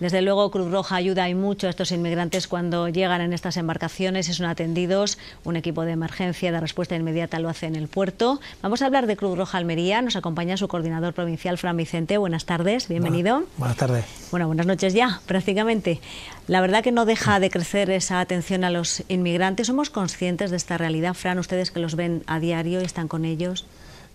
Desde luego Cruz Roja ayuda y mucho a estos inmigrantes cuando llegan en estas embarcaciones y son atendidos. Un equipo de emergencia de respuesta inmediata lo hace en el puerto. Vamos a hablar de Cruz Roja Almería. Nos acompaña su coordinador provincial, Fran Vicente. Buenas tardes, bienvenido. Buenas, tardes. Bueno, buenas noches ya, prácticamente. La verdad que no deja de crecer esa atención a los inmigrantes. ¿Somos conscientes de esta realidad, Fran? Ustedes que los ven a diario y están con ellos.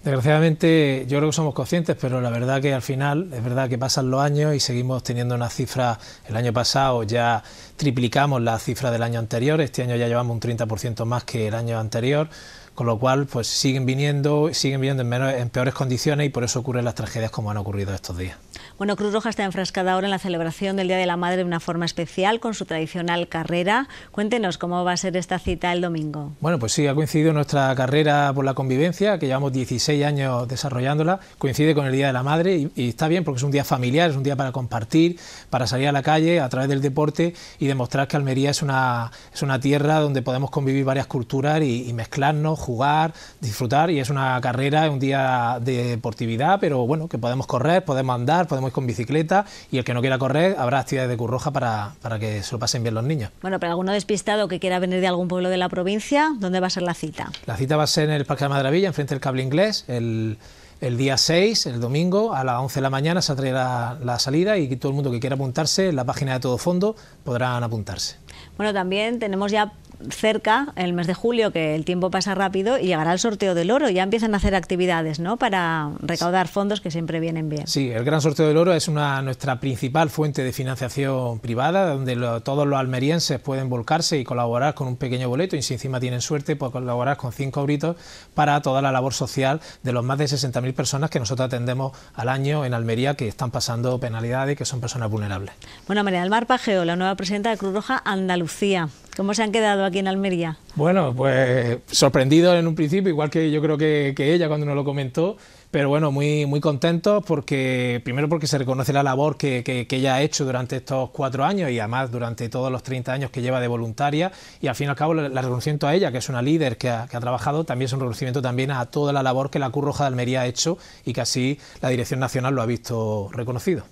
Desgraciadamente yo creo que somos conscientes, pero la verdad que al final es verdad que pasan los años y seguimos teniendo una cifra, el año pasado ya triplicamos la cifra del año anterior, este año ya llevamos un 30% más que el año anterior, con lo cual pues siguen viniendo, siguen viniendo en, en peores condiciones y por eso ocurren las tragedias como han ocurrido estos días. Bueno, Cruz Roja está enfrascada ahora en la celebración del Día de la Madre de una forma especial con su tradicional carrera. Cuéntenos cómo va a ser esta cita el domingo. Bueno, pues sí, ha coincidido nuestra carrera por la convivencia, que llevamos 16 años desarrollándola, coincide con el Día de la Madre y, está bien porque es un día familiar, es un día para compartir, para salir a la calle a través del deporte y demostrar que Almería es una, es una tierra donde podemos convivir varias culturas y, y mezclarnos, jugar, disfrutar y es una carrera, un día de deportividad, pero bueno, que podemos correr, podemos andar, podemos con bicicleta y el que no quiera correr habrá actividades de Curroja para, para que se lo pasen bien los niños. Bueno, para alguno despistado que quiera venir de algún pueblo de la provincia, ¿dónde va a ser la cita? La cita va a ser en el Parque de Madravilla, enfrente del cable inglés, el, el día 6, el domingo, a las 11 de la mañana se la, la salida y todo el mundo que quiera apuntarse, en la página de Todo Fondo podrán apuntarse. Bueno, también tenemos ya cerca, el mes de julio, que el tiempo pasa rápido, y llegará el sorteo del oro. Ya empiezan a hacer actividades ¿no? para recaudar fondos que siempre vienen bien. Sí, el Gran Sorteo del Oro es una, nuestra principal fuente de financiación privada, donde todos los almerienses pueden volcarse y colaborar con un pequeño boleto, y si encima tienen suerte, pueden colaborar con cinco euritos para toda la labor social de los más de 60.000 personas que nosotros atendemos al año en Almería, que están pasando penalidades, que son personas vulnerables. Bueno, María del Mar Pajeo, la nueva presidenta de Cruz Roja Andalucía. ¿Cómo se han quedado aquí en Almería? Bueno, pues sorprendido en un principio, igual que yo creo que, ella cuando nos lo comentó, pero bueno, muy, muy contentos porque, primero porque se reconoce la labor que, ella ha hecho durante estos cuatro años y además durante todos los 30 años que lleva de voluntaria y al fin y al cabo el reconocimiento a ella, que es una líder que ha, que ha, trabajado, también es un reconocimiento también a toda la labor que la Cruz Roja de Almería ha hecho y que así la Dirección Nacional lo ha visto reconocido.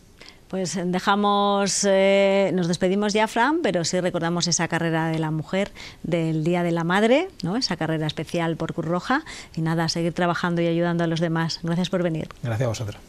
Pues dejamos, eh, nos despedimos ya, Fran, pero sí recordamos esa carrera de la mujer del Día de la Madre, ¿no? esa carrera especial por Cruz Roja. Y nada, seguir trabajando y ayudando a los demás. Gracias por venir. Gracias a vosotros.